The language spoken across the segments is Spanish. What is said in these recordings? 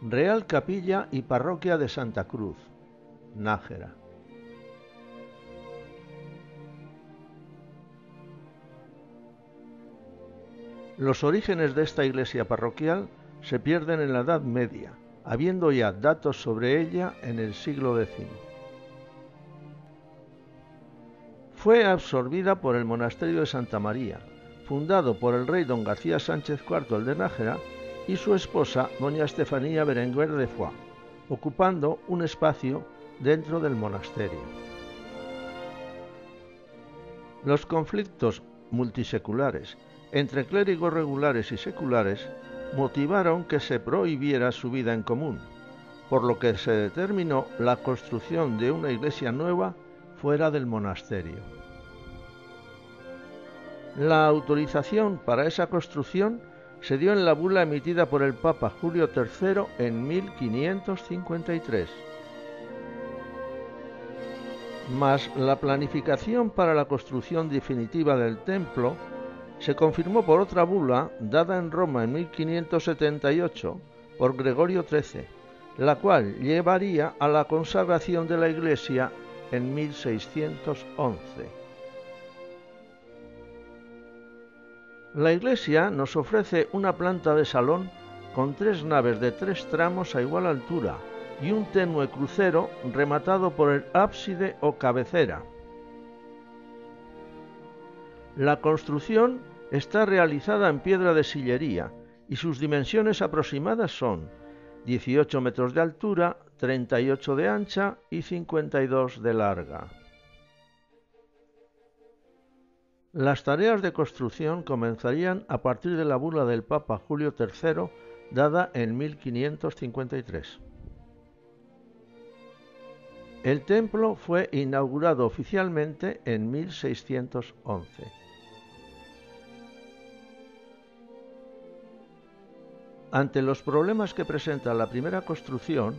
Real Capilla y Parroquia de Santa Cruz, Nájera. Los orígenes de esta iglesia parroquial se pierden en la Edad Media, habiendo ya datos sobre ella en el siglo X. Fue absorbida por el monasterio de Santa María, fundado por el rey don García Sánchez IV el de Nájera y su esposa doña Estefanía Berenguer de Foix, ocupando un espacio dentro del monasterio. Los conflictos multiseculares entre clérigos regulares y seculares motivaron que se prohibiera su vida en común, por lo que se determinó la construcción de una iglesia nueva fuera del monasterio. La autorización para esa construcción se dio en la bula emitida por el Papa Julio III en 1553. Mas la planificación para la construcción definitiva del templo se confirmó por otra bula dada en Roma en 1578 por Gregorio XIII, la cual llevaría a la consagración de la iglesia en 1611. La iglesia nos ofrece una planta de salón con tres naves de tres tramos a igual altura y un tenue crucero rematado por el ábside o cabecera. La construcción está realizada en piedra de sillería y sus dimensiones aproximadas son 18 metros de altura, 38 de ancha y 52 de larga. Las tareas de construcción comenzarían a partir de la bula del Papa Julio III dada en 1553. El templo fue inaugurado oficialmente en 1611. Ante los problemas que presenta la primera construcción,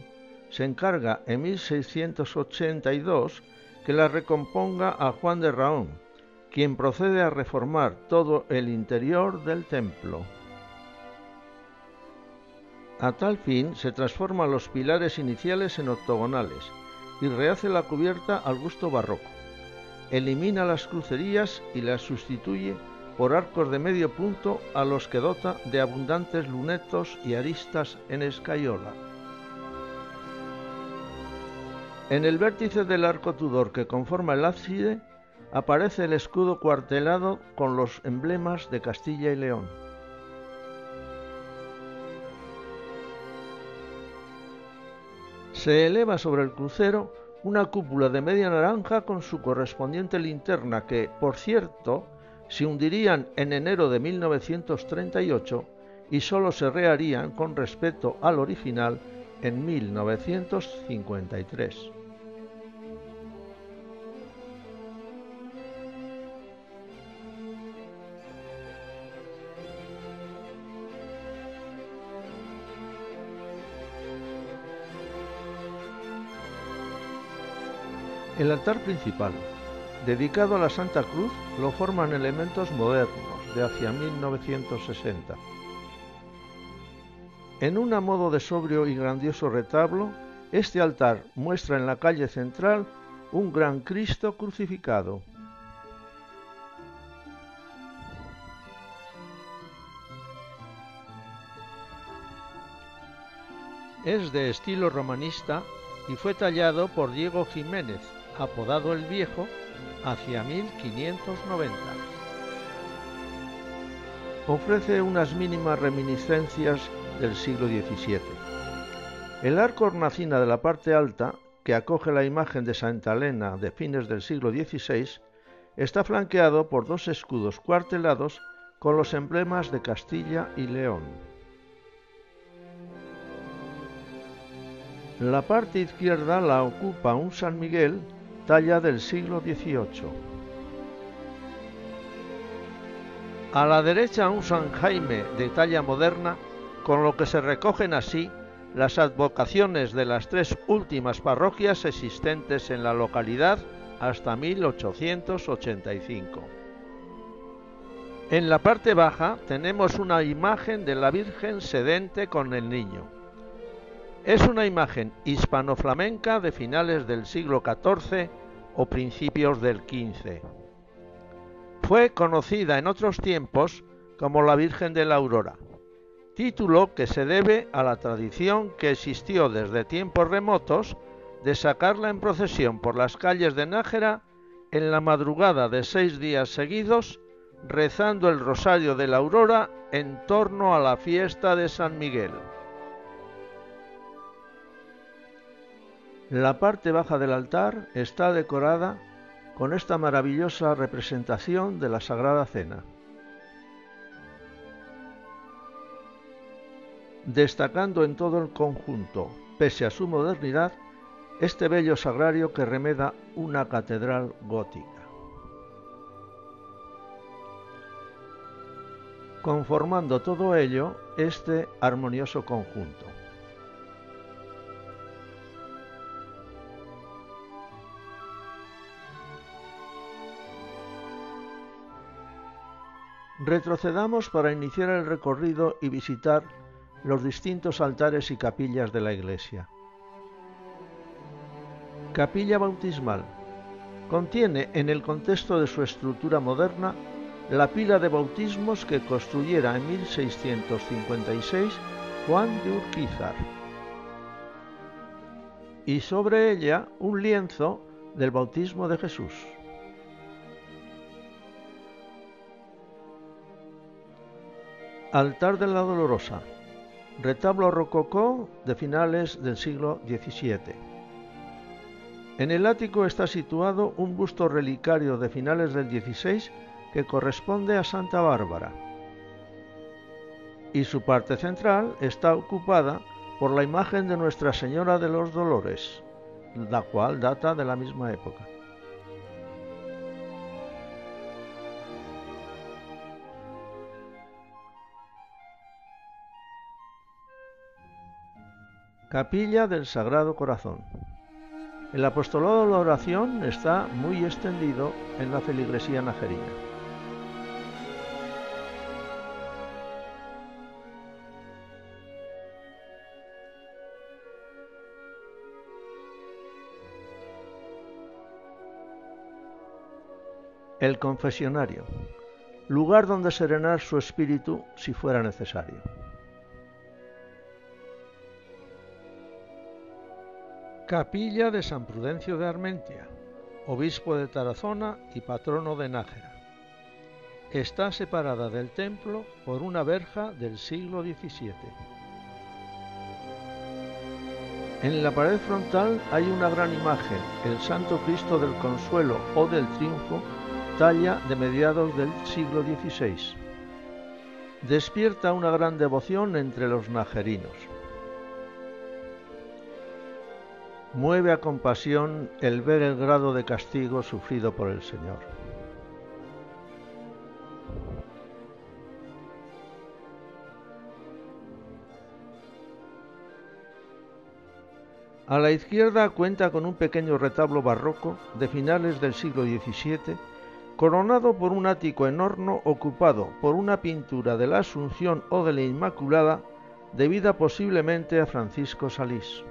se encarga en 1682 que la recomponga a Juan de Raón, quien procede a reformar todo el interior del templo. A tal fin se transforman los pilares iniciales en octogonales y rehace la cubierta al gusto barroco. Elimina las crucerías y las sustituye por arcos de medio punto a los que dota de abundantes lunetos y aristas en escayola. En el vértice del arco Tudor que conforma el ábside aparece el escudo cuartelado con los emblemas de Castilla y León. Se eleva sobre el crucero una cúpula de media naranja con su correspondiente linterna que, por cierto, se hundirían en enero de 1938 y solo se reharían con respecto al original en 1953. El altar principal, dedicado a la Santa Cruz, lo forman elementos modernos de hacia 1960. En un modo de sobrio y grandioso retablo, este altar muestra en la calle central un gran Cristo crucificado. Es de estilo romanista y fue tallado por Diego Jiménez, apodado el Viejo, hacia 1590. Ofrece unas mínimas reminiscencias del siglo XVII. El arco hornacina de la parte alta, que acoge la imagen de Santa Elena de fines del siglo XVI, está flanqueado por dos escudos cuartelados con los emblemas de Castilla y León. La parte izquierda la ocupa un San Miguel talla del siglo XVIII. A la derecha un San Jaime de talla moderna, con lo que se recogen así las advocaciones de las tres últimas parroquias existentes en la localidad hasta 1885. En la parte baja tenemos una imagen de la Virgen sedente con el niño. Es una imagen hispano-flamenca de finales del siglo XIV o principios del XV. Fue conocida en otros tiempos como la Virgen de la Aurora, título que se debe a la tradición que existió desde tiempos remotos de sacarla en procesión por las calles de Nájera en la madrugada de seis días seguidos, rezando el rosario de la aurora en torno a la fiesta de San Miguel. La parte baja del altar está decorada con esta maravillosa representación de la Sagrada Cena. Destacando en todo el conjunto, pese a su modernidad, este bello sagrario que remeda una catedral gótica. Conformando todo ello este armonioso conjunto. Retrocedamos para iniciar el recorrido y visitar los distintos altares y capillas de la iglesia. Capilla bautismal. Contiene en el contexto de su estructura moderna la pila de bautismos que construyera en 1656 Juan de Urquizar y sobre ella un lienzo del bautismo de Jesús. Altar de la Dolorosa, retablo rococó de finales del siglo XVII. En el ático está situado un busto relicario de finales del XVI que corresponde a Santa Bárbara. Y su parte central está ocupada por la imagen de Nuestra Señora de los Dolores, la cual data de la misma época. Capilla del Sagrado Corazón. El apostolado de la oración está muy extendido en la feligresía najerina. El confesionario, lugar donde serenar su espíritu si fuera necesario. Capilla de San Prudencio de Armentia, obispo de Tarazona y patrono de Nájera. Está separada del templo por una verja del siglo XVII. En la pared frontal hay una gran imagen, el Santo Cristo del Consuelo o del Triunfo, talla de mediados del siglo XVI. Despierta una gran devoción entre los najerinos. Mueve a compasión el ver el grado de castigo sufrido por el Señor. A la izquierda cuenta con un pequeño retablo barroco de finales del siglo XVII, coronado por un ático en horno ocupado por una pintura de la Asunción o de la Inmaculada debida posiblemente a Francisco Salís.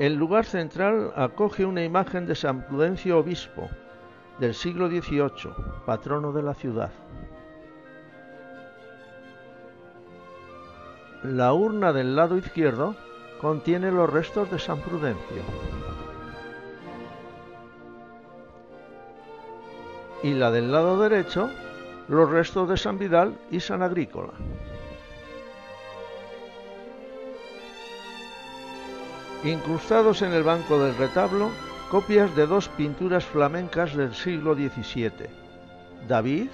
El lugar central acoge una imagen de San Prudencio Obispo del siglo XVIII, patrono de la ciudad. La urna del lado izquierdo contiene los restos de San Prudencio. Y la del lado derecho, los restos de San Vidal y San Agrícola. Incrustados en el banco del retablo copias de dos pinturas flamencas del siglo XVII, David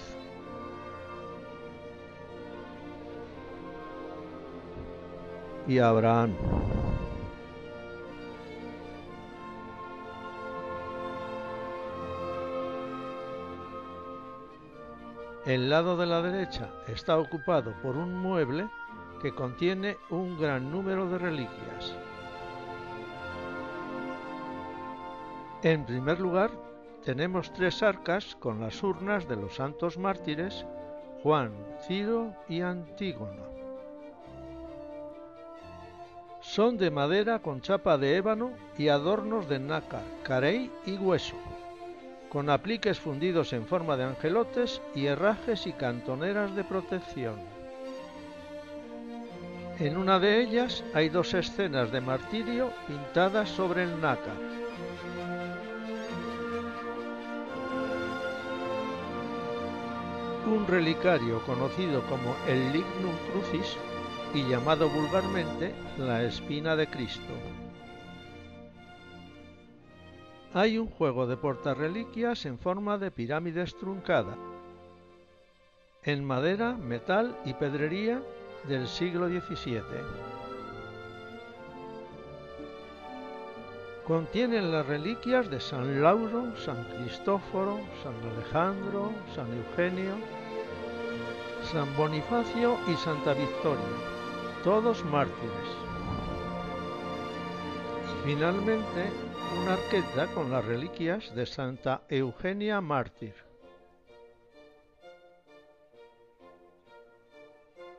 y Abraham. El lado de la derecha está ocupado por un mueble que contiene un gran número de reliquias. En primer lugar, tenemos tres arcas con las urnas de los santos mártires Juan, Ciro y Antígono. Son de madera con chapa de ébano y adornos de nácar, carey y hueso, con apliques fundidos en forma de angelotes y herrajes y cantoneras de protección. En una de ellas hay dos escenas de martirio pintadas sobre el nácar. Un relicario conocido como el Lignum Crucis y llamado vulgarmente la espina de Cristo. Hay un juego de portarreliquias en forma de pirámide truncada, en madera, metal y pedrería del siglo XVII. Contienen las reliquias de San Lauro, San Cristóforo, San Alejandro, San Eugenio, San Bonifacio y Santa Victoria, todos mártires. Finalmente una arqueta con las reliquias de Santa Eugenia Mártir.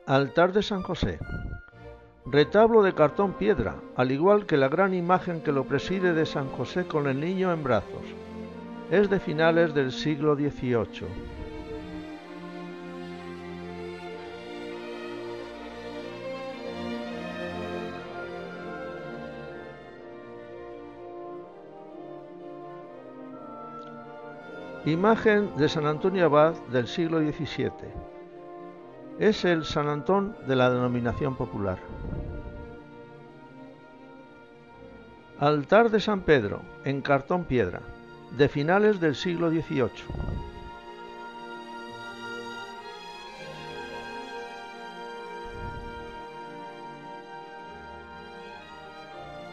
Altar de San José. Retablo de cartón piedra, al igual que la gran imagen que lo preside de San José con el niño en brazos. Es de finales del siglo XVIII. Imagen de San Antonio Abad del siglo XVII. Es el San Antón de la denominación popular. Altar de San Pedro, en cartón piedra, de finales del siglo XVIII.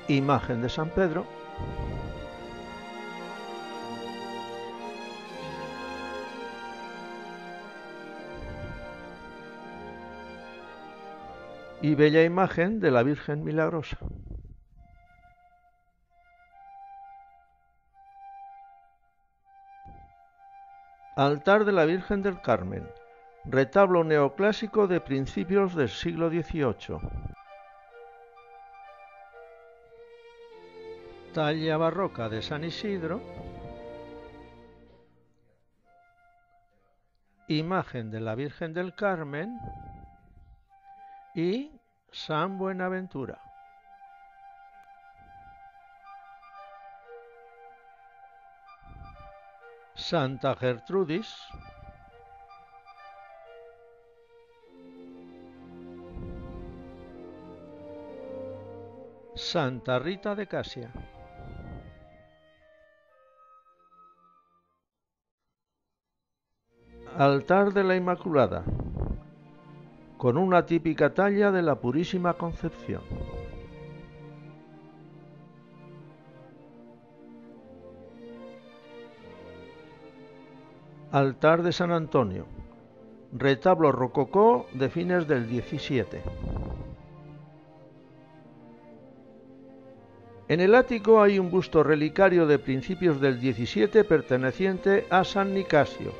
Imagen de San Pedro y bella imagen de la Virgen Milagrosa. Altar de la Virgen del Carmen, retablo neoclásico de principios del siglo XVIII. Talla barroca de San Isidro. Imagen de la Virgen del Carmen y San Buenaventura. Santa Gertrudis, Santa Rita de Casia. Altar de la Inmaculada con una típica talla de la Purísima Concepción. Altar de San Antonio. Retablo rococó de fines del 17. En el ático hay un busto relicario de principios del 17 perteneciente a San Nicasio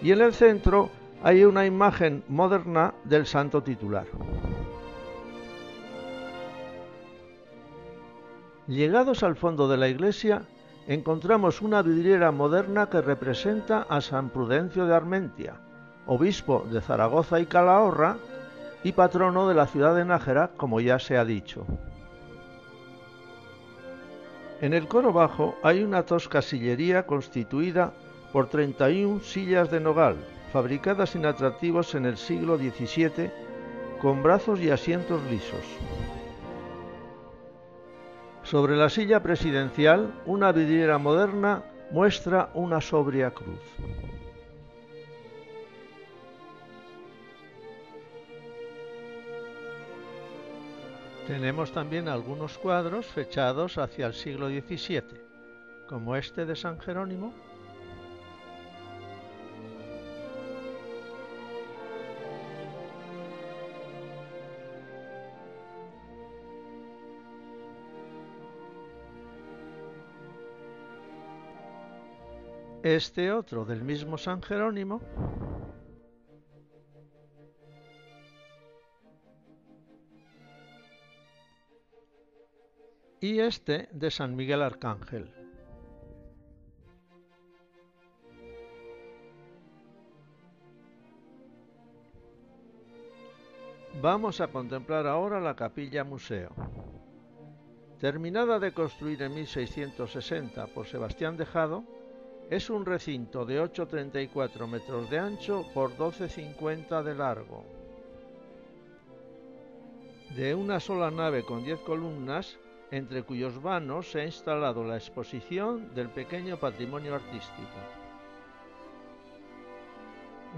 y en el centro hay una imagen moderna del santo titular. Llegados al fondo de la iglesia, encontramos una vidriera moderna que representa a San Prudencio de Armentia, obispo de Zaragoza y Calahorra y patrono de la ciudad de Nájera, como ya se ha dicho. En el coro bajo hay una tosca sillería constituida por 31 sillas de nogal, fabricadas sin atractivos en el siglo XVII, con brazos y asientos lisos. Sobre la silla presidencial, una vidriera moderna muestra una sobria cruz. Tenemos también algunos cuadros fechados hacia el siglo XVII, como este de San Jerónimo Este otro del mismo San Jerónimo y este de San Miguel Arcángel. Vamos a contemplar ahora la capilla museo. Terminada de construir en 1660 por Sebastián de Jado, es un recinto de 8,34 metros de ancho por 12,50 de largo. De una sola nave con 10 columnas, entre cuyos vanos se ha instalado la exposición del pequeño patrimonio artístico.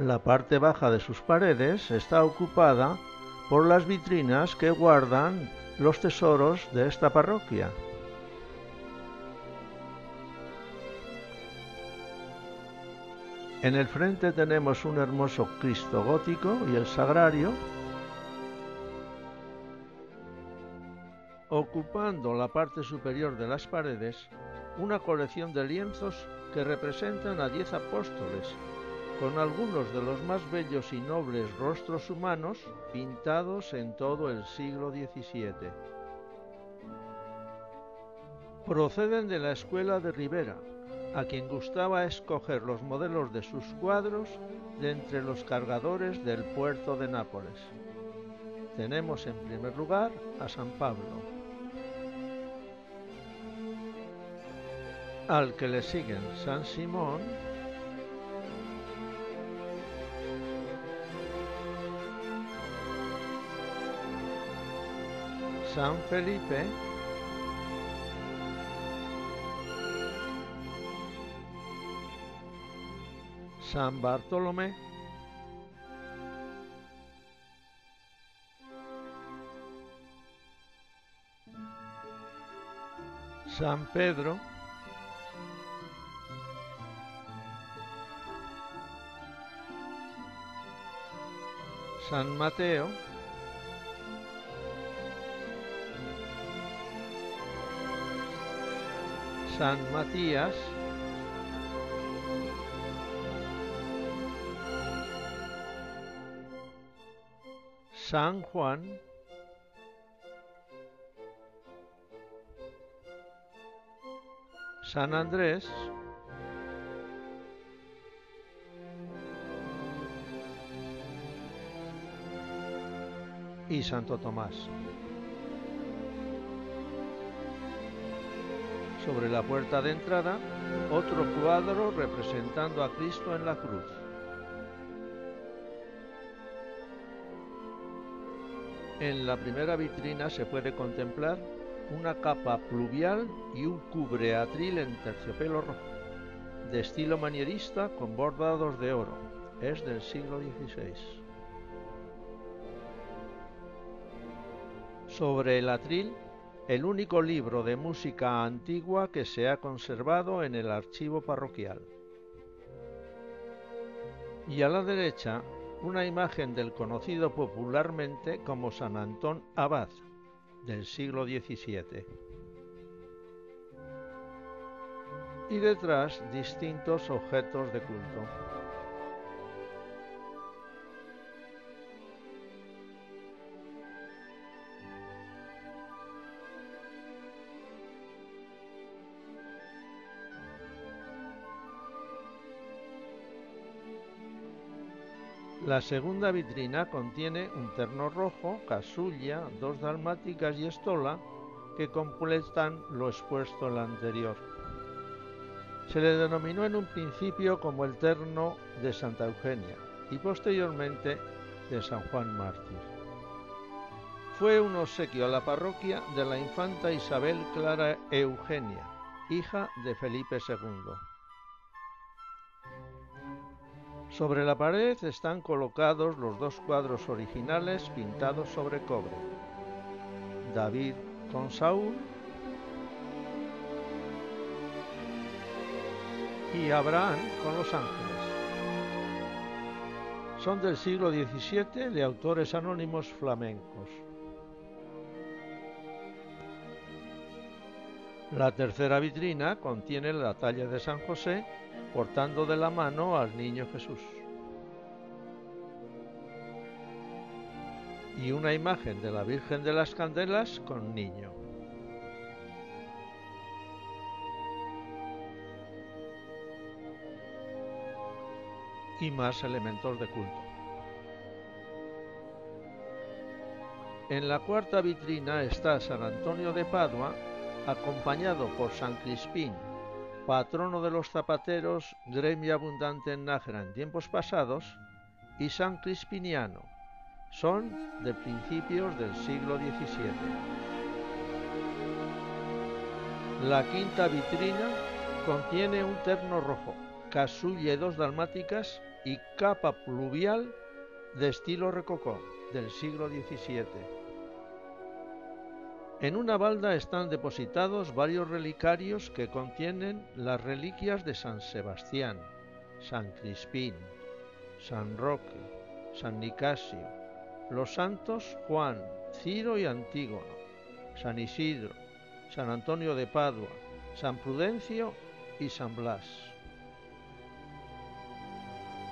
La parte baja de sus paredes está ocupada por las vitrinas que guardan los tesoros de esta parroquia. En el frente tenemos un hermoso Cristo gótico y el sagrario, ocupando la parte superior de las paredes una colección de lienzos que representan a diez apóstoles, con algunos de los más bellos y nobles rostros humanos pintados en todo el siglo XVII. Proceden de la escuela de Rivera, a quien gustaba escoger los modelos de sus cuadros de entre los cargadores del puerto de Nápoles. Tenemos en primer lugar a San Pablo, al que le siguen San Simón, San Felipe, San Bartolomé, San Pedro, San Mateo, San Matías, San Juan, San Andrés, y Santo Tomás. Sobre la puerta de entrada, otro cuadro representando a Cristo en la cruz. En la primera vitrina se puede contemplar una capa pluvial y un cubreatril en terciopelo rojo, de estilo manierista con bordados de oro. Es del siglo XVI. Sobre el atril, el único libro de música antigua que se ha conservado en el archivo parroquial. Y a la derecha, una imagen del conocido popularmente como San Antón Abad, del siglo XVII. Y detrás distintos objetos de culto. La segunda vitrina contiene un terno rojo, casulla, dos dalmáticas y estola que completan lo expuesto en la anterior. Se le denominó en un principio como el terno de Santa Eugenia y posteriormente de San Juan Mártir. Fue un obsequio a la parroquia de la infanta Isabel Clara Eugenia, hija de Felipe II. Sobre la pared están colocados los dos cuadros originales pintados sobre cobre. David con Saúl y Abraham con los ángeles. Son del siglo XVII de autores anónimos flamencos. La tercera vitrina contiene la talla de San José portando de la mano al niño Jesús. Y una imagen de la Virgen de las Candelas con niño. y más elementos de culto. En la cuarta vitrina está San Antonio de Padua acompañado por San Crispín, patrono de los zapateros, gremio abundante en Nájera en tiempos pasados, y San Crispiniano. Son de principios del siglo XVII. La quinta vitrina contiene un terno rojo, casulle dos dalmáticas y capa pluvial de estilo rococó del siglo XVII. En una balda están depositados varios relicarios que contienen las reliquias de San Sebastián, San Crispín, San Roque, San Nicasio, los santos Juan, Ciro y Antígono, San Isidro, San Antonio de Padua, San Prudencio y San Blas.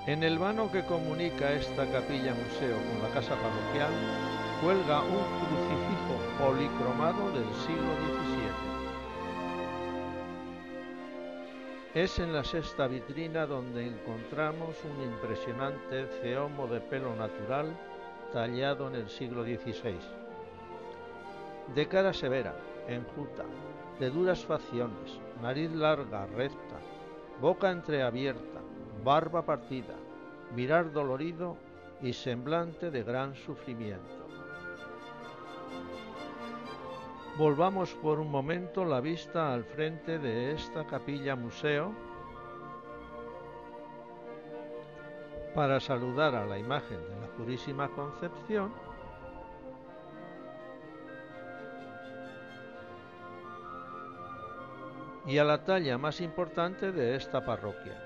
En el vano que comunica esta capilla museo con la casa parroquial cuelga un crucifijo policromado del siglo XVII. Es en la sexta vitrina donde encontramos un impresionante ceomo de pelo natural tallado en el siglo XVI. De cara severa, enjuta, de duras facciones, nariz larga, recta, boca entreabierta, barba partida, mirar dolorido y semblante de gran sufrimiento. Volvamos por un momento la vista al frente de esta capilla museo para saludar a la imagen de la Purísima Concepción y a la talla más importante de esta parroquia.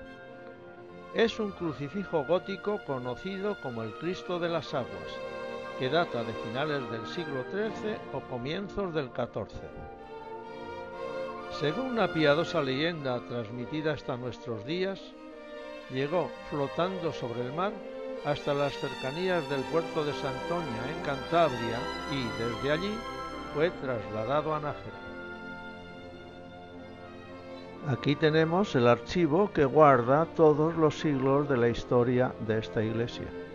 Es un crucifijo gótico conocido como el Cristo de las Aguas, que data de finales del siglo XIII o comienzos del XIV. Según una piadosa leyenda transmitida hasta nuestros días, llegó flotando sobre el mar hasta las cercanías del puerto de Santoña en Cantabria y desde allí fue trasladado a Nájera. Aquí tenemos el archivo que guarda todos los siglos de la historia de esta iglesia.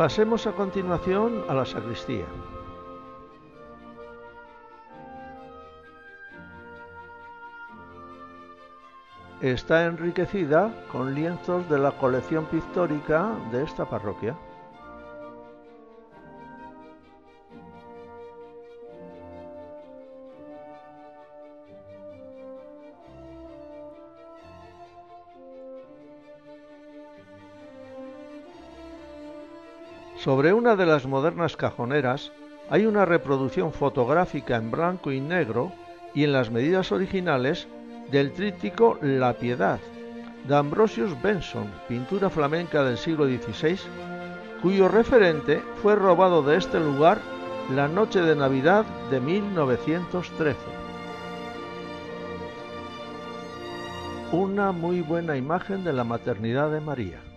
Pasemos a continuación a la sacristía. Está enriquecida con lienzos de la colección pictórica de esta parroquia. Sobre una de las modernas cajoneras hay una reproducción fotográfica en blanco y negro y en las medidas originales del tríptico La Piedad de Ambrosius Benson, pintura flamenca del siglo XVI, cuyo referente fue robado de este lugar la noche de Navidad de 1913. Una muy buena imagen de la maternidad de María.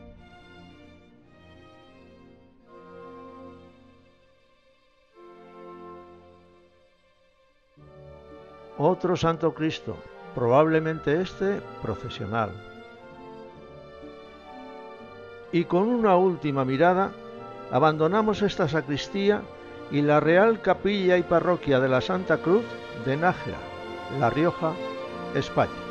Otro Santo Cristo, probablemente este profesional. Y con una última mirada, abandonamos esta sacristía y la Real Capilla y Parroquia de la Santa Cruz de Nájera, La Rioja, España.